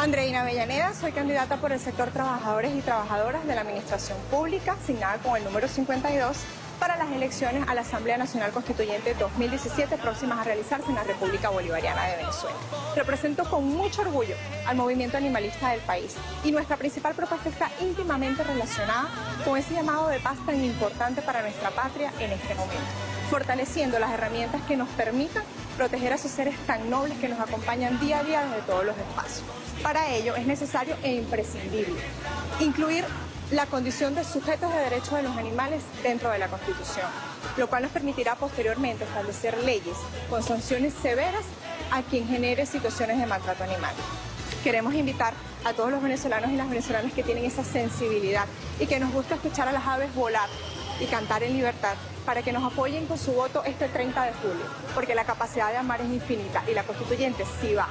Andreina Avellaneda, soy candidata por el sector trabajadores y trabajadoras de la Administración Pública, asignada con el número 52 para las elecciones a la Asamblea Nacional Constituyente 2017 próximas a realizarse en la República Bolivariana de Venezuela. Represento con mucho orgullo al movimiento animalista del país y nuestra principal propuesta está íntimamente relacionada con ese llamado de paz tan importante para nuestra patria en este momento, fortaleciendo las herramientas que nos permitan proteger a esos seres tan nobles que nos acompañan día a día desde todos los espacios. Para ello es necesario e imprescindible incluir la condición de sujetos de derechos de los animales dentro de la Constitución, lo cual nos permitirá posteriormente establecer leyes con sanciones severas a quien genere situaciones de maltrato animal. Queremos invitar a todos los venezolanos y las venezolanas que tienen esa sensibilidad y que nos gusta escuchar a las aves volar y cantar en libertad para que nos apoyen con su voto este 30 de julio, porque la capacidad de amar es infinita y la constituyente sí va.